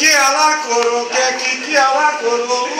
kíkí alákòrò kẹ kíkí alákòrò.